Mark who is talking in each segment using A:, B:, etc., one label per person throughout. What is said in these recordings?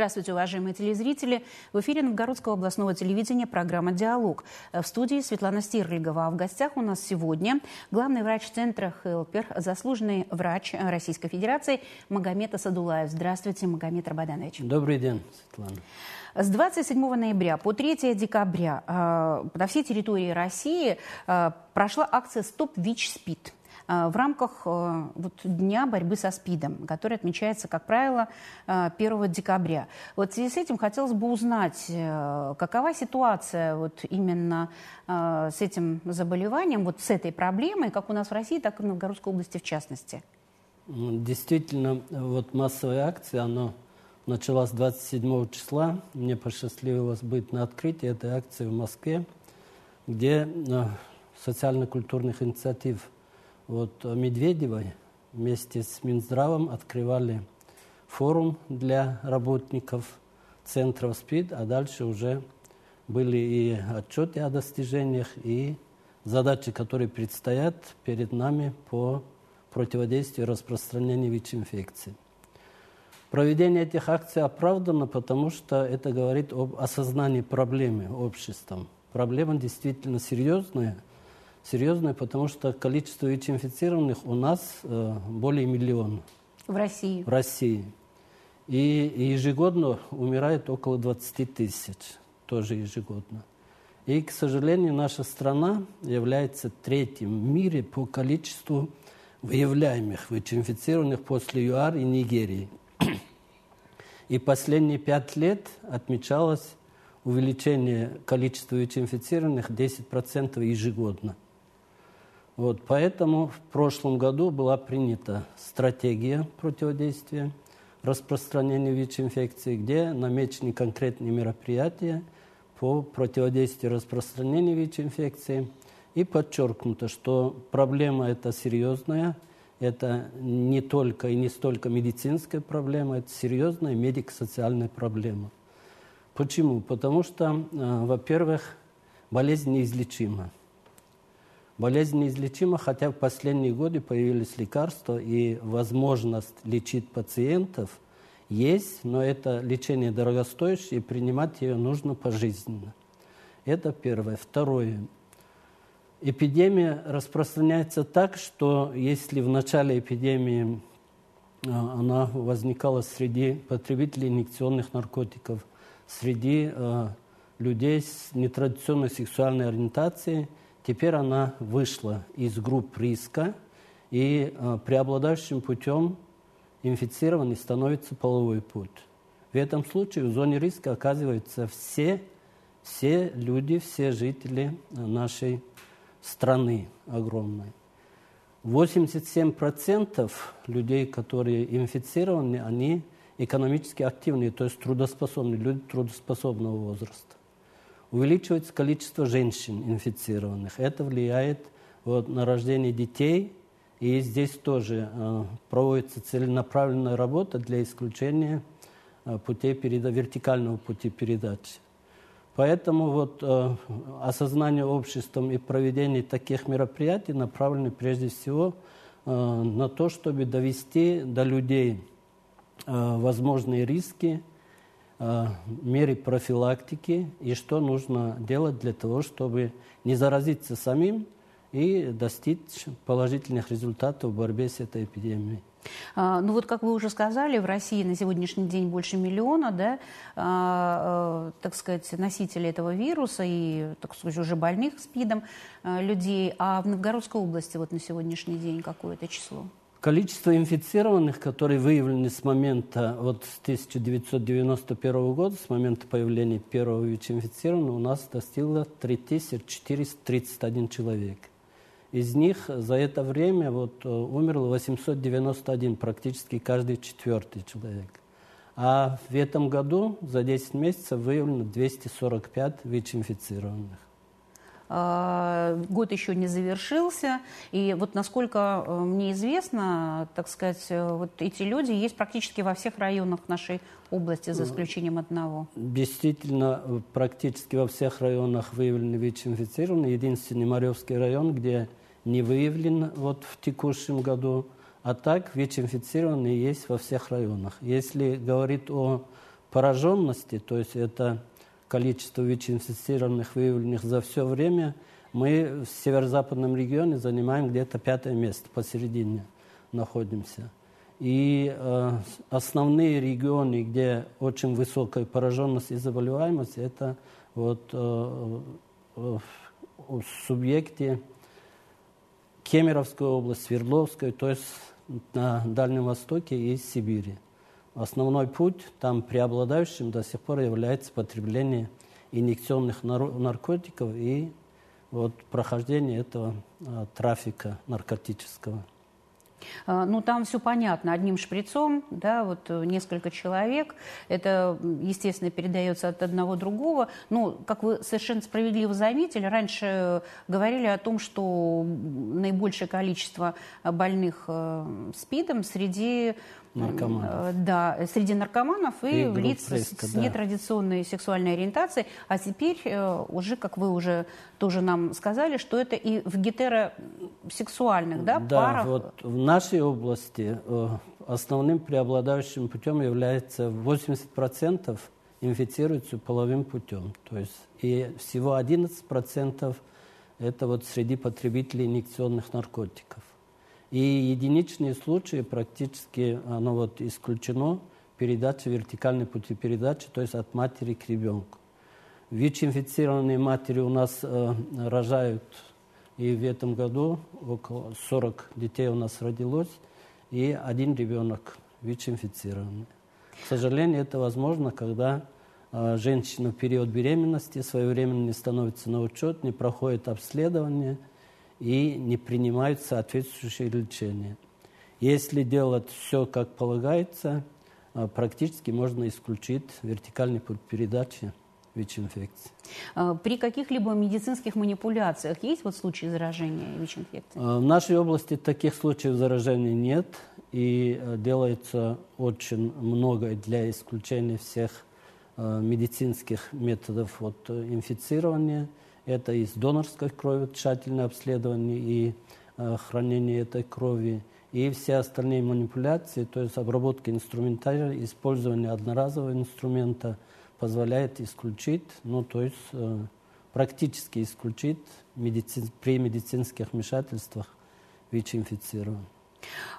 A: Здравствуйте, уважаемые телезрители. В эфире Новгородского областного телевидения программа «Диалог». В студии Светлана Стирлигова. А в гостях у нас сегодня главный врач Центра «Хелпер», заслуженный врач Российской Федерации Магомед Асадулаев. Здравствуйте, Магомед Рабаданович.
B: Добрый день, Светлана.
A: С 27 ноября по 3 декабря э, на всей территории России э, прошла акция «Стоп ВИЧ-СПИД». Э, в рамках э, вот, Дня борьбы со СПИДом, который отмечается, как правило, 1 э, декабря. Вот в связи с этим хотелось бы узнать, какова ситуация вот именно с этим заболеванием, вот с этой проблемой, как у нас в России, так и в Новгородской области в частности.
B: Действительно, вот массовая акция, она началась 27 числа. Мне посчастливилось быть на открытии этой акции в Москве, где социально-культурных инициатив вот Медведевой вместе с Минздравом открывали форум для работников центров СПИД, а дальше уже были и отчеты о достижениях, и задачи, которые предстоят перед нами по противодействию распространению ВИЧ-инфекции. Проведение этих акций оправдано, потому что это говорит об осознании проблемы обществом. Проблема действительно серьезная – серьезная, потому что количество ВИЧ-инфицированных у нас э, более миллиона.
A: В России?
B: В России. И ежегодно умирает около 20 тысяч, тоже ежегодно. И, к сожалению, наша страна является третьим в мире по количеству выявляемых ВИЧ-инфицированных после ЮАР и Нигерии. И последние пять лет отмечалось увеличение количества ВИЧ-инфицированных 10% ежегодно. Вот, поэтому в прошлом году была принята стратегия противодействия распространению ВИЧ-инфекции, где намечены конкретные мероприятия по противодействию распространению ВИЧ-инфекции. И подчеркнуто, что проблема эта серьезная, это не только и не столько медицинская проблема, это серьезная медико-социальная проблема. Почему? Потому что, э, во-первых, болезнь неизлечима. Болезнь неизлечима, хотя в последние годы появились лекарства и возможность лечить пациентов есть, но это лечение дорогостоящее, и принимать ее нужно пожизненно. Это первое. Второе. Эпидемия распространяется так, что если в начале эпидемии а, она возникала среди потребителей инъекционных наркотиков, среди э, людей с нетрадиционной сексуальной ориентацией – Теперь она вышла из групп риска, и э, преобладающим путем инфицированный становится половой путь. В этом случае в зоне риска оказываются все, все люди, все жители нашей страны огромной. 87% людей, которые инфицированы, они экономически активные, то есть трудоспособные, люди трудоспособного возраста увеличивается количество женщин инфицированных. Это влияет вот, на рождение детей. И здесь тоже э, проводится целенаправленная работа для исключения э, путей переда... вертикального пути передачи. Поэтому вот, э, осознание обществом и проведение таких мероприятий направлены прежде всего э, на то, чтобы довести до людей э, возможные риски меры профилактики и что нужно делать для того, чтобы не заразиться самим и достичь положительных результатов в борьбе с этой эпидемией.
A: А, ну вот, как вы уже сказали, в России на сегодняшний день больше миллиона, да, а, э, так сказать, носителей этого вируса и, так сказать, уже больных СПИДом э, людей. А в Новгородской области вот на сегодняшний день какое это число?
B: Количество инфицированных, которые выявлены с момента, вот с 1991 года, с момента появления первого ВИЧ-инфицированного, у нас достигло 3431 человек. Из них за это время вот, э, умерло 891, практически каждый четвертый человек. А в этом году за 10 месяцев выявлено 245 ВИЧ-инфицированных.
A: А, год еще не завершился. И вот насколько э, мне известно, так сказать, э, вот эти люди есть практически во всех районах нашей области, за исключением одного.
B: Действительно, практически во всех районах выявлены ВИЧ-инфицированные. Единственный Марьевский район, где не выявлен вот в текущем году. А так ВИЧ-инфицированные есть во всех районах. Если говорить о пораженности, то есть это количество ВИЧ-инфицированных выявленных за все время, мы в северо-западном регионе занимаем где-то пятое место, посередине находимся. И э, основные регионы, где очень высокая пораженность и заболеваемость, это вот э, э, в субъекте Кемеровская область, Свердловская, то есть на Дальнем Востоке и Сибири. Основной путь там преобладающим до сих пор является потребление инъекционных наркотиков и вот прохождение этого а, трафика наркотического.
A: А, ну, там все понятно. Одним шприцом, да, вот э, несколько человек. Это, естественно, передается от одного другого. Ну, как вы совершенно справедливо заметили, раньше говорили о том, что наибольшее количество больных э, СПИДом среди
B: наркоманов. Э,
A: да, среди наркоманов и, и лиц риска, с, да. нетрадиционной сексуальной ориентацией. А теперь э, уже, как вы уже тоже нам сказали, что это и в гетеросексуальных да,
B: да,
A: парах.
B: вот в нашей области э, основным преобладающим путем является 80% инфицируются половым путем. То есть и всего 11% это вот среди потребителей инъекционных наркотиков. И единичные случаи практически оно вот исключено передача вертикальной пути передачи, то есть от матери к ребенку. ВИЧ-инфицированные матери у нас э, рожают, и в этом году около 40 детей у нас родилось, и один ребенок ВИЧ-инфицированный. К сожалению, это возможно, когда э, женщина в период беременности своевременно не становится на учет, не проходит обследование – и не принимают соответствующее лечение. Если делать все как полагается, а, практически можно исключить вертикальный путь передачи ВИЧ-инфекции.
A: А, при каких-либо медицинских манипуляциях есть вот случаи заражения ВИЧ-инфекцией?
B: А, в нашей области таких случаев заражения нет, и делается очень много для исключения всех медицинских методов от инфицирования – это из донорской крови тщательное обследование и э, хранение этой крови, и все остальные манипуляции, то есть обработка инструментария, использование одноразового инструмента позволяет исключить, ну то есть э, практически исключить медицин, при медицинских вмешательствах ВИЧ-инфицирование.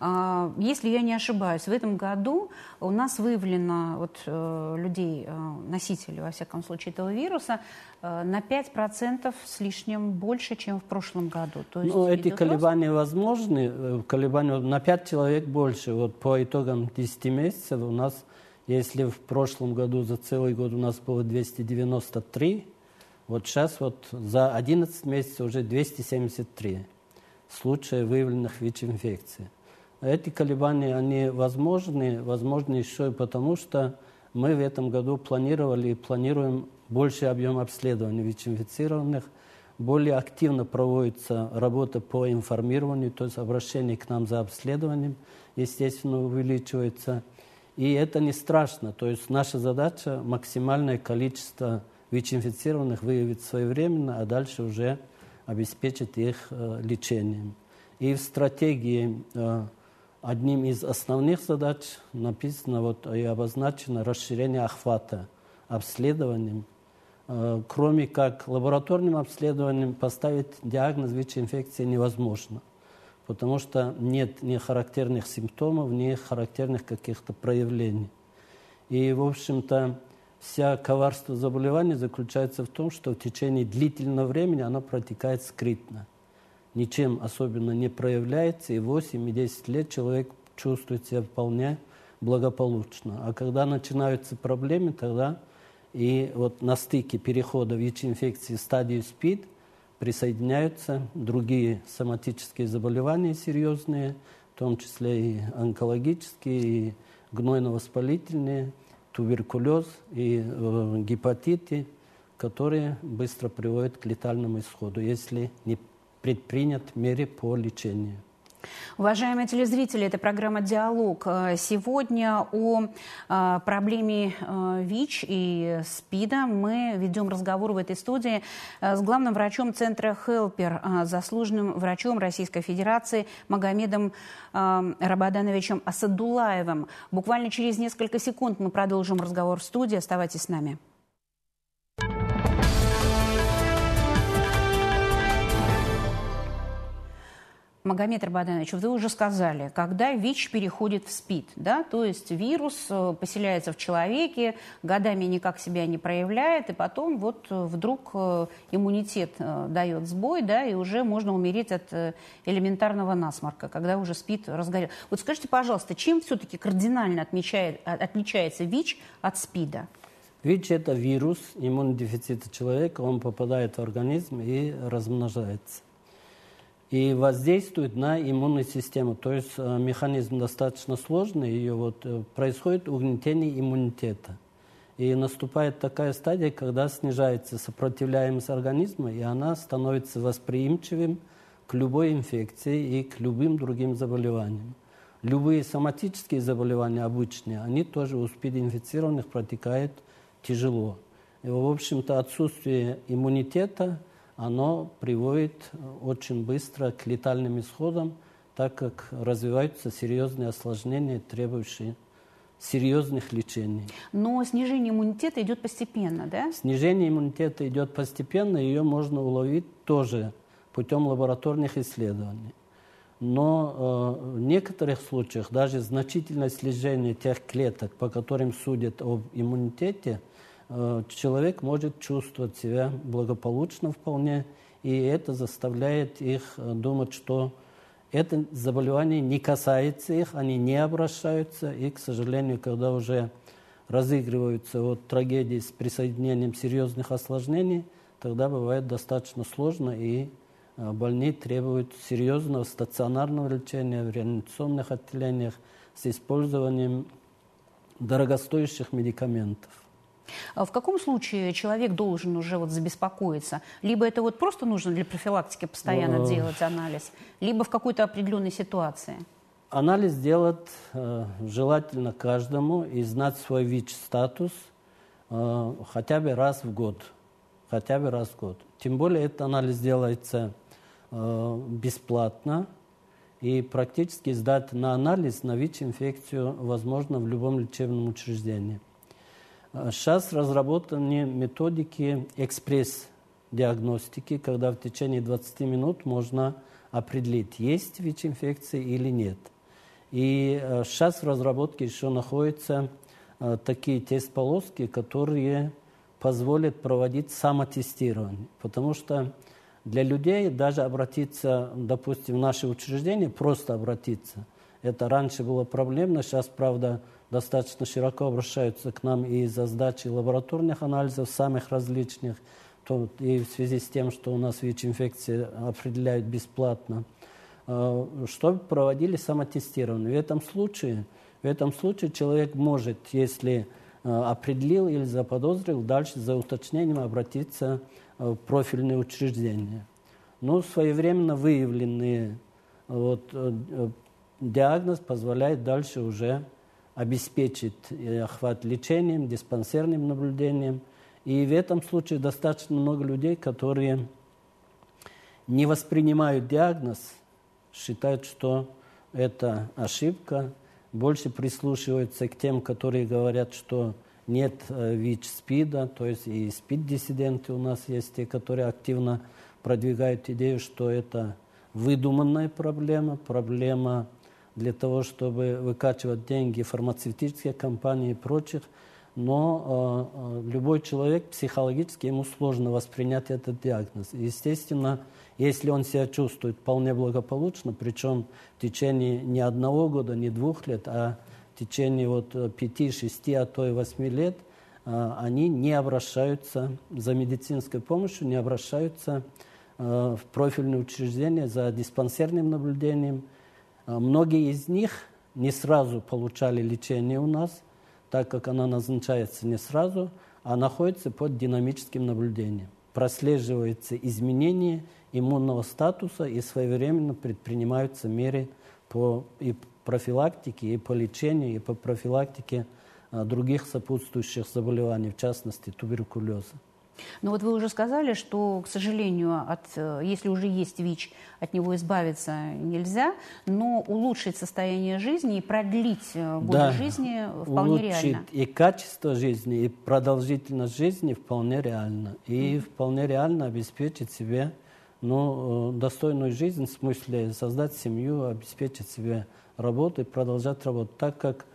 A: А, если я не ошибаюсь, в этом году у нас выявлено вот, э, людей, э, носителей, во всяком случае, этого вируса э, на 5% с лишним больше, чем в прошлом году.
B: То есть ну, эти колебания рост? возможны. Колебания на 5 человек больше. Вот по итогам 10 месяцев у нас, если в прошлом году за целый год у нас было 293, вот сейчас вот за 11 месяцев уже 273 случаев выявленных ВИЧ-инфекций. Эти колебания, они возможны, возможны еще и потому, что мы в этом году планировали и планируем больший объем обследований ВИЧ-инфицированных, более активно проводится работа по информированию, то есть обращение к нам за обследованием, естественно, увеличивается. И это не страшно. То есть наша задача – максимальное количество ВИЧ-инфицированных выявить своевременно, а дальше уже обеспечить их э, лечением. И в стратегии э, одним из основных задач написано вот, и обозначено расширение охвата обследованием. Э, кроме как лабораторным обследованием поставить диагноз ВИЧ-инфекции невозможно, потому что нет ни характерных симптомов, ни характерных каких-то проявлений. И, в общем-то, вся коварство заболевания заключается в том, что в течение длительного времени оно протекает скрытно. Ничем особенно не проявляется, и 8 и 10 лет человек чувствует себя вполне благополучно. А когда начинаются проблемы, тогда и вот на стыке перехода ВИЧ-инфекции в стадию СПИД присоединяются другие соматические заболевания серьезные, в том числе и онкологические, и гнойно-воспалительные – туберкулез и э, гепатиты, которые быстро приводят к летальному исходу, если не предпринят меры по лечению.
A: Уважаемые телезрители, это программа «Диалог». Э, сегодня о э, проблеме э, ВИЧ и СПИДа мы ведем разговор в этой студии с главным врачом Центра «Хелпер», заслуженным врачом Российской Федерации Магомедом Рабадановичем Асадулаевым. Буквально через несколько секунд мы продолжим разговор в студии. Оставайтесь с нами. Магомед Рабаданович, вы уже сказали, когда ВИЧ переходит в СПИД, да, то есть вирус э, поселяется в человеке, годами никак себя не проявляет, и потом вот э, вдруг э, иммунитет дает сбой, да, и уже можно умереть от элементарного насморка, когда уже СПИД разгорел. Вот скажите, пожалуйста, чем все-таки кардинально отмечает, отличается ВИЧ от СПИДа?
B: ВИЧ – это вирус иммунодефицита человека, он попадает в организм и размножается и воздействует на иммунную систему. То есть э, механизм достаточно сложный, и вот, э, происходит угнетение иммунитета. И наступает такая стадия, когда снижается сопротивляемость организма, и она становится восприимчивым к любой инфекции и к любым другим заболеваниям. Любые соматические заболевания обычные, они тоже у СПИД-инфицированных протекают тяжело. И, в общем-то, отсутствие иммунитета – оно приводит э, очень быстро к летальным исходам, так как развиваются серьезные осложнения, требующие серьезных лечений.
A: Но снижение иммунитета идет постепенно, да?
B: Снижение иммунитета идет постепенно, ее можно уловить тоже путем лабораторных исследований. Но э, в некоторых случаях даже значительное снижение тех клеток, по которым судят об иммунитете, человек может чувствовать себя благополучно вполне, и это заставляет их э, думать, что это заболевание не касается их, они не обращаются, и, к сожалению, когда уже разыгрываются вот трагедии с присоединением серьезных осложнений, тогда бывает достаточно сложно, и э, больные требуют серьезного стационарного лечения в реанимационных отделениях с использованием дорогостоящих медикаментов.
A: А в каком случае человек должен уже вот забеспокоиться? Либо это вот просто нужно для профилактики постоянно э, делать анализ, либо в какой-то определенной ситуации?
B: Анализ делать э, желательно каждому и знать свой ВИЧ-статус э, хотя бы раз в год. Хотя бы раз в год. Тем более этот анализ делается э, бесплатно, и практически сдать на анализ на ВИЧ-инфекцию возможно в любом лечебном учреждении. Сейчас разработаны методики экспресс-диагностики, когда в течение 20 минут можно определить, есть ВИЧ-инфекция или нет. И сейчас э, в разработке еще находятся э, такие тест-полоски, которые позволят проводить самотестирование. Потому что для людей даже обратиться, допустим, в наше учреждение, просто обратиться, это раньше было проблемно, сейчас, правда, достаточно широко обращаются к нам и за сдачей лабораторных анализов самых различных, и в связи с тем, что у нас ВИЧ-инфекции определяют бесплатно, э, чтобы проводили самотестирование. В этом случае, в этом случае человек может, если э, определил или заподозрил, дальше за уточнением обратиться э, в профильные учреждения. Но своевременно выявленные вот, диагноз позволяет дальше уже обеспечит э, охват лечением, диспансерным наблюдением. И в этом случае достаточно много людей, которые не воспринимают диагноз, считают, что это ошибка, больше прислушиваются к тем, которые говорят, что нет э, ВИЧ-СПИДа, то есть и СПИД-диссиденты у нас есть, те, которые активно продвигают идею, что это выдуманная проблема, проблема для того, чтобы выкачивать деньги фармацевтические компании и прочих. Но э, любой человек психологически ему сложно воспринять этот диагноз. Естественно, если он себя чувствует вполне благополучно, причем в течение не одного года, не двух лет, а в течение вот пяти, шести, а то и восьми лет, э, они не обращаются за медицинской помощью, не обращаются э, в профильные учреждения за диспансерным наблюдением – многие из них не сразу получали лечение у нас, так как оно назначается не сразу, а находится под динамическим наблюдением. прослеживается изменение иммунного статуса и своевременно предпринимаются меры по и профилактике, и по лечению, и по профилактике а, других сопутствующих заболеваний, в частности туберкулеза.
A: Но вот вы уже сказали, что, к сожалению, от, э, если уже есть ВИЧ, от него избавиться нельзя, но улучшить состояние жизни и продлить э, годы да, жизни вполне улучшить реально.
B: и качество жизни, и продолжительность жизни вполне реально. И mm-hmm. вполне реально обеспечить себе ну, э, достойную жизнь, в смысле создать семью, обеспечить себе работу и продолжать работать, так как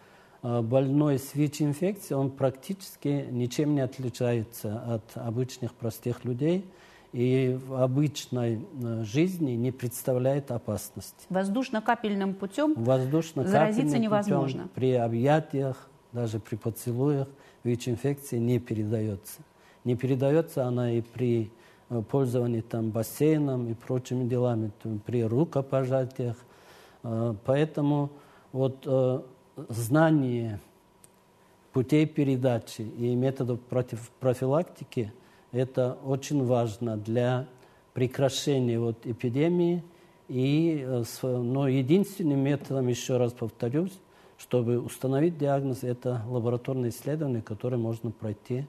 B: больной с ВИЧ-инфекцией, он практически ничем не отличается от обычных простых людей и в обычной э, жизни не представляет опасности.
A: Воздушно-капельным путем
B: Воздушно заразиться невозможно. Путем, при объятиях, даже при поцелуях ВИЧ-инфекция не передается. Не передается она и при э, пользовании там, бассейном и прочими делами, при рукопожатиях. Поэтому вот знание путей передачи и методов против профилактики – это очень важно для прекращения вот эпидемии. И, э, но единственным методом, еще раз повторюсь, чтобы установить диагноз, это лабораторное исследование, которое можно пройти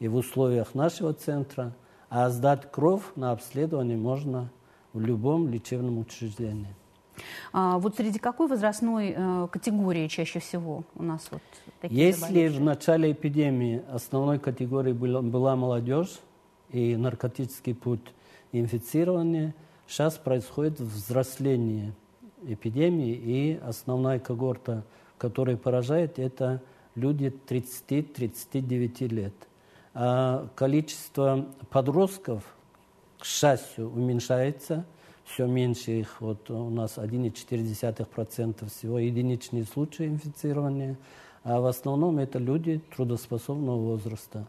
B: и в условиях нашего центра, а сдать кровь на обследование можно в любом лечебном учреждении.
A: А вот среди какой возрастной э, категории чаще всего у нас вот
B: такие Если в начале эпидемии основной категорией была, была молодежь и наркотический путь инфицирования, сейчас происходит взросление эпидемии, и основная когорта, которая поражает, это люди 30-39 лет. А количество подростков, к счастью, уменьшается – все меньше их. Вот у нас 1,4% всего единичные случаи инфицирования. А в основном это люди трудоспособного возраста.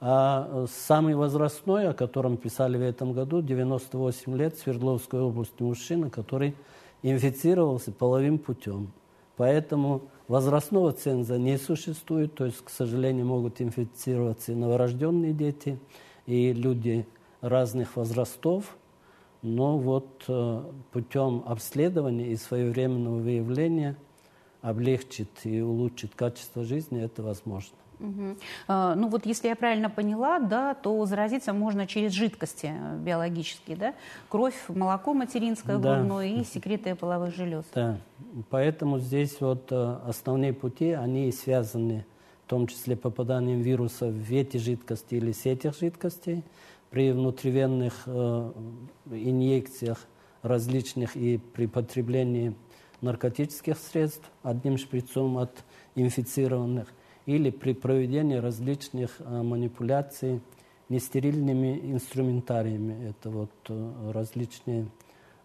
B: А самый возрастной, о котором писали в этом году, 98 лет, Свердловской области мужчина, который инфицировался половым путем. Поэтому возрастного ценза не существует, то есть, к сожалению, могут инфицироваться и новорожденные дети, и люди разных возрастов, но вот э, путем обследования и своевременного выявления облегчит и улучшит качество жизни, это возможно.
A: Угу. Ну вот если я правильно поняла, да, то заразиться можно через жидкости биологические, да? Кровь, молоко материнское, да. грудное и секреты половых желез.
B: Да, поэтому здесь вот э, основные пути, они связаны в том числе попаданием вируса в эти жидкости или сетях жидкостей, при внутривенных э, инъекциях различных и при потреблении наркотических средств одним шприцом от инфицированных или при проведении различных э, манипуляций нестерильными инструментариями. Это вот э, различные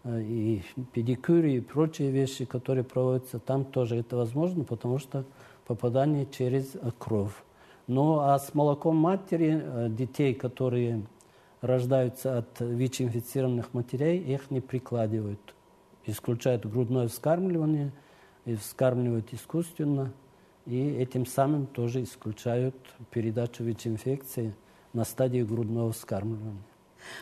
B: и педикюры и прочие вещи, которые проводятся. Там тоже это возможно, потому что попадание через кровь. Ну а с молоком матери детей, которые рождаются от ВИЧ-инфицированных матерей, их не прикладывают. Исключают грудное вскармливание и вскармливают искусственно. И этим самым тоже исключают передачу ВИЧ-инфекции на стадии грудного вскармливания.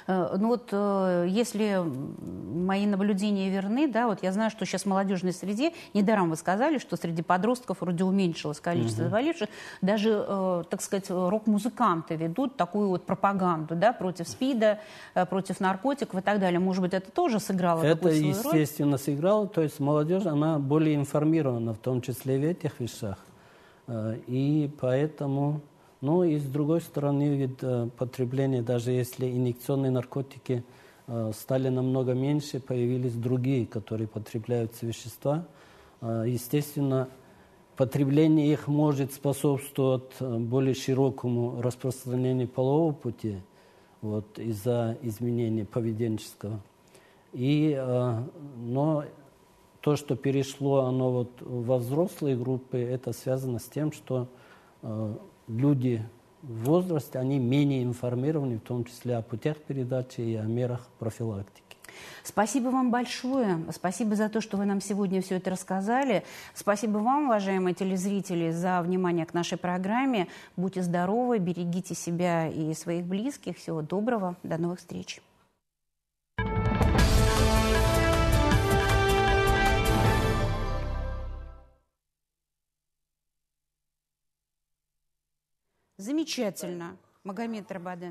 A: Э, ну вот э, если мои наблюдения верны, да, вот я знаю, что сейчас в молодежной среде, недаром вы сказали, что среди подростков вроде уменьшилось количество угу. заболевших, даже, э, так сказать, рок-музыканты ведут такую вот пропаганду, да, против СПИДа, против наркотиков и так далее. Может быть, это тоже сыграло
B: Это, естественно, роль? сыграло. То есть молодежь, она более информирована, в том числе в этих вещах. И поэтому но и с другой стороны, ведь э, потребление, даже если инъекционные наркотики э, стали намного меньше, появились другие, которые потребляются вещества. Э, естественно, потребление их может способствовать более широкому распространению полового пути вот, из-за изменения поведенческого. И, но то, что перешло оно вот во взрослые группы, это связано с тем, что люди в возрасте, они менее информированы, в том числе о путях передачи и о мерах профилактики.
A: Спасибо вам большое. Спасибо за то, что вы нам сегодня все это рассказали. Спасибо вам, уважаемые телезрители, за внимание к нашей программе. Будьте здоровы, берегите себя и своих близких. Всего доброго. До новых встреч. Замечательно, Магомед Рабаден.